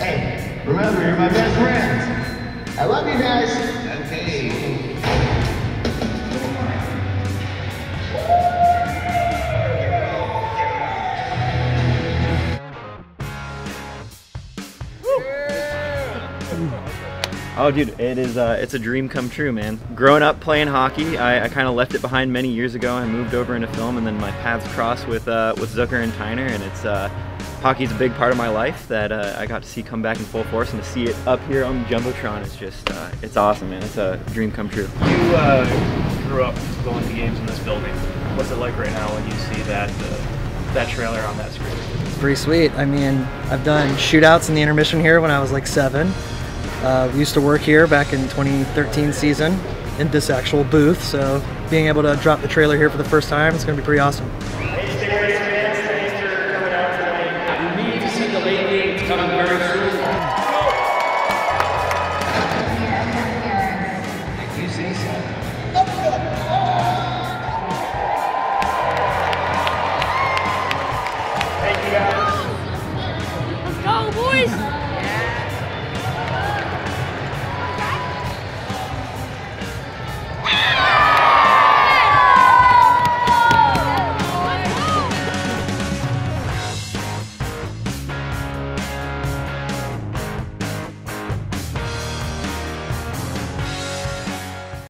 Hey, remember, you're my best friends. I love you guys. Okay. Oh, dude, it is. Uh, it's a dream come true, man. Growing up playing hockey, I, I kind of left it behind many years ago. I moved over into film, and then my paths crossed with uh, with Zucker and Tyner, and it's uh, hockey's a big part of my life that uh, I got to see come back in full force, and to see it up here on the jumbotron is just uh, it's awesome, man. It's a dream come true. You uh, grew up going to games in this building. What's it like right now when you see that uh, that trailer on that screen? It's pretty sweet. I mean, I've done shootouts in the intermission here when I was like seven. Uh, we used to work here back in 2013 season in this actual booth, so being able to drop the trailer here for the first time, it's going to be pretty awesome. Thank you guys. Let's go, boys!